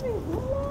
Mommy, hello.